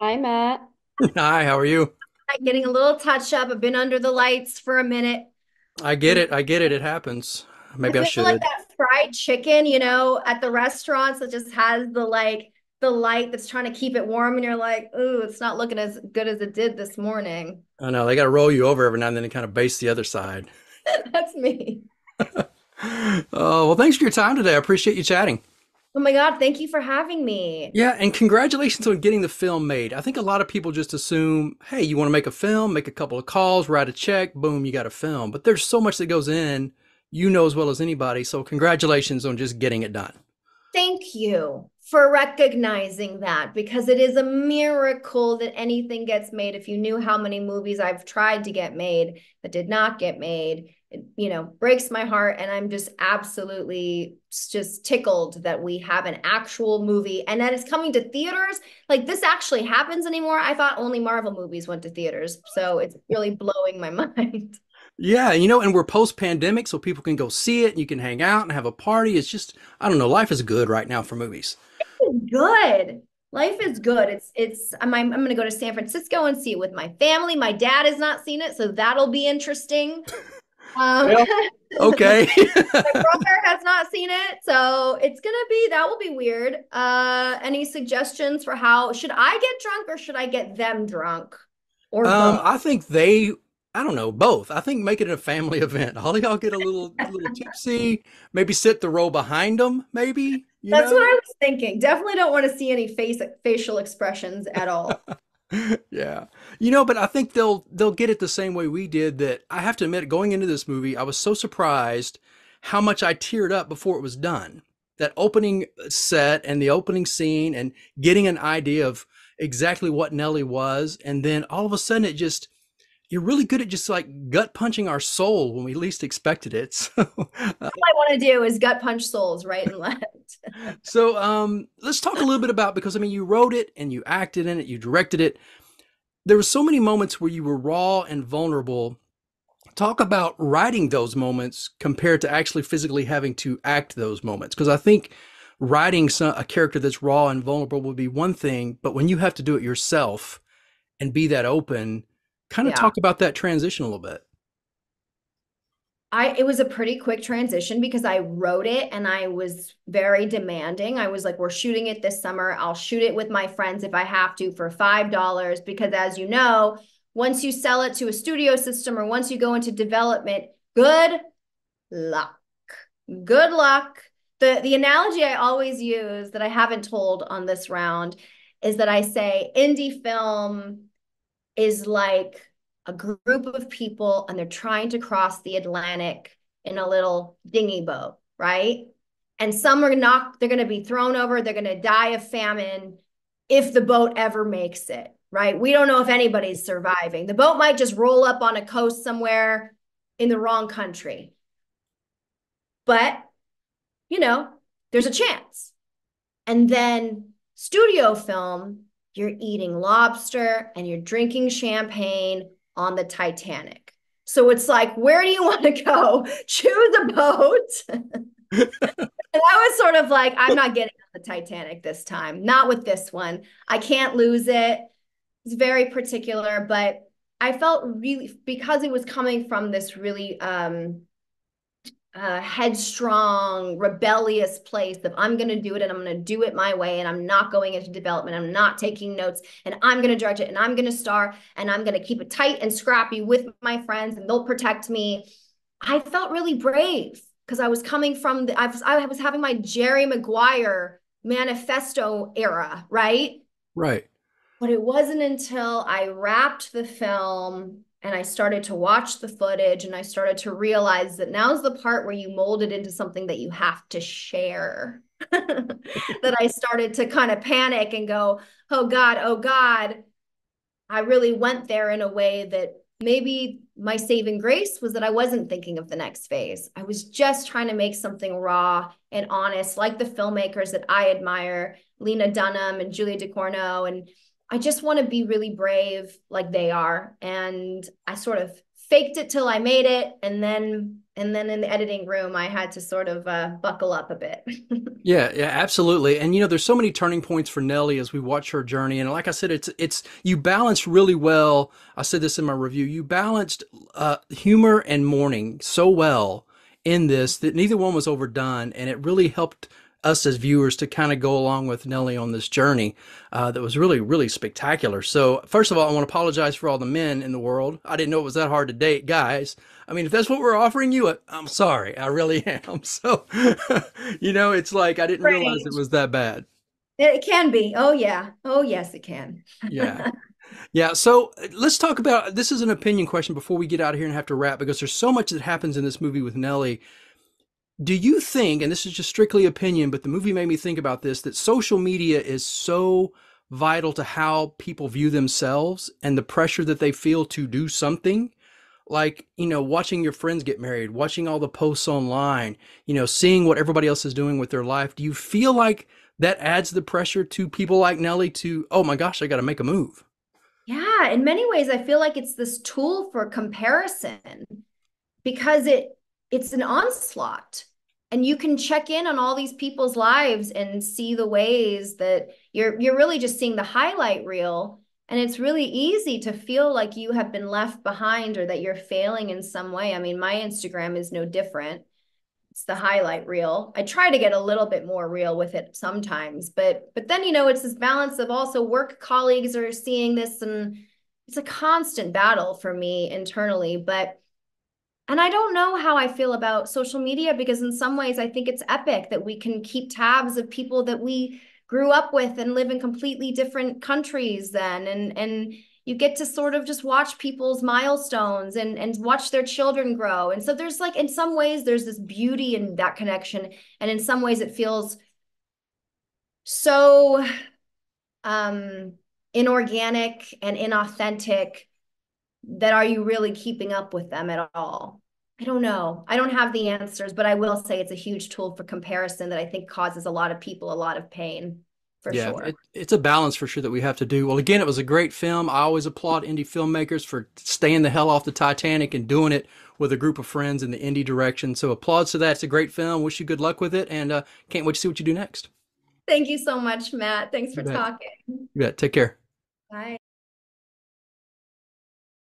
Hi, Matt. Hi, how are you? Getting a little touch up. I've been under the lights for a minute. I get it. I get it. It happens. Maybe I feel like that fried chicken, you know, at the restaurants that just has the like the light that's trying to keep it warm, and you're like, ooh, it's not looking as good as it did this morning. I know they got to roll you over every now and then and kind of base the other side. That's me. Oh, well, thanks for your time today. I appreciate you chatting. Oh my God, thank you for having me. Yeah, and congratulations on getting the film made. I think a lot of people just assume, hey, you want to make a film, make a couple of calls, write a check, boom, you got a film. But there's so much that goes in, you know as well as anybody. So congratulations on just getting it done. Thank you for recognizing that because it is a miracle that anything gets made. If you knew how many movies I've tried to get made that did not get made, it, you know, breaks my heart. And I'm just absolutely just tickled that we have an actual movie and that it's coming to theaters. Like this actually happens anymore. I thought only Marvel movies went to theaters. So it's really blowing my mind. Yeah, you know, and we're post pandemic, so people can go see it and you can hang out and have a party. It's just, I don't know, life is good right now for movies. Good. Life is good. It's it's I'm I'm, I'm going to go to San Francisco and see it with my family. My dad has not seen it, so that'll be interesting. Um, Well, okay. my brother has not seen it, so it's gonna be that will be weird. Uh, any suggestions for how should I get drunk or should I get them drunk or Um. I think they, I don't know, both. I think make it a family event. All y'all get a little, a little tipsy. Maybe sit the row behind them. Maybe you That's what. I was thinking. Definitely don't want to see any face facial expressions at all. Yeah, you know, but I think they'll they'll get it the same way we did. That I have to admit, going into this movie, I was so surprised how much I teared up before it was done. That opening uh, set and the opening scene and getting an idea of exactly what Nellie was, and then all of a sudden it just you're really good at just like gut punching our soul when we least expected it. So, uh, All I want to do is gut punch souls right and left. so um, let's talk a little bit about because I mean you wrote it and you acted in it, you directed it. There were so many moments where you were raw and vulnerable. Talk about writing those moments compared to actually physically having to act those moments because I think writing some, a character that's raw and vulnerable would be one thing, but when you have to do it yourself and be that open, kind of Yeah. talk about that transition a little bit. I it was a pretty quick transition because I wrote it and I was very demanding. I was like, we're shooting it this summer. I'll shoot it with my friends if I have to for $5 because as you know, once you sell it to a studio system or once you go into development, good luck. Good luck. The the analogy I always use that I haven't told on this round is that I say indie film is like a group of people and they're trying to cross the Atlantic in a little dinghy boat, right? And some are not, they're going to be thrown over, they're going to die of famine if the boat ever makes it, right? We don't know if anybody's surviving. The boat might just roll up on a coast somewhere in the wrong country. But, you know, there's a chance. And then studio film, you're eating lobster and you're drinking champagne on the Titanic. So it's like, where do you want to go? Choose a boat. And I was sort of like, I'm not getting on the Titanic this time, not with this one. I can't lose it. It's very particular, but I felt really because it was coming from this really um uh, headstrong, rebellious place of I'm going to do it and I'm going to do it my way and I'm not going into development. I'm not taking notes and I'm going to direct it and I'm going to star and I'm going to keep it tight and scrappy with my friends and they'll protect me. I felt really brave because I was coming from the, I was, I was having my Jerry Maguire manifesto era, right? Right. But it wasn't until I wrapped the film and I started to watch the footage and I started to realize that now's the part where you mold it into something that you have to share. that I started to kind of panic and go, oh God, oh God. I really went there in a way that maybe my saving grace was that I wasn't thinking of the next phase. I was just trying to make something raw and honest, like the filmmakers that I admire, Lena Dunham and Julia Ducournau and I just want to be really brave like they are. And I sort of faked it till I made it, and then and then in the editing room, I had to sort of uh, buckle up a bit. yeah, yeah, absolutely. And you know, there's so many turning points for Nellie as we watch her journey. And like I said, it's it's you balanced really well. I said this in my review. You balanced uh, humor and mourning so well in this that neither one was overdone, and it really helped us as viewers to kind of go along with Nellie on this journey uh, that was really, really spectacular. So, first of all, I want to apologize for all the men in the world. I didn't know it was that hard to date guys. I mean, if that's what we're offering you, I'm sorry. I really am. So, you know, it's like I didn't realize it was that bad. It can be. Oh, yeah. Oh, yes, it can. yeah. Yeah, so let's talk about this is an opinion question before we get out of here and have to wrap because there's so much that happens in this movie with Nellie do you think, and this is just strictly opinion, but the movie made me think about this, that social media is so vital to how people view themselves and the pressure that they feel to do something? Like, you know, watching your friends get married, watching all the posts online, you know, seeing what everybody else is doing with their life. Do you feel like that adds the pressure to people like Nellie to, oh my gosh, I got to make a move? Yeah, in many ways, I feel like it's this tool for comparison because it it's an onslaught. And you can check in on all these people's lives and see the ways that you're you're really just seeing the highlight reel. And it's really easy to feel like you have been left behind or that you're failing in some way. I mean my instagram is no different. It's the highlight reel. I try to get a little bit more real with it sometimes but but then you know it's this balance of also work colleagues are seeing this and it's a constant battle for me internally. But and I don't know how I feel about social media because, in some ways, I think it's epic that we can keep tabs of people that we grew up with and live in completely different countries then. And, and, you get to sort of just watch people's milestones and and watch their children grow and so there's like in some ways there's this beauty in that connection and in some ways it feels so um inorganic and inauthentic that are you really keeping up with them at all? I don't know. I don't have the answers, but I will say it's a huge tool for comparison that I think causes a lot of people a lot of pain. For yeah, sure. It, it's a balance for sure that we have to do. Well, again, it was a great film. I always applaud indie filmmakers for staying the hell off the Titanic and doing it with a group of friends in the indie direction. So applause to that. It's a great film. Wish you good luck with it, and uh, can't wait to see what you do next. Thank you so much, Matt. Thanks for talking. You bet. Take care. Bye.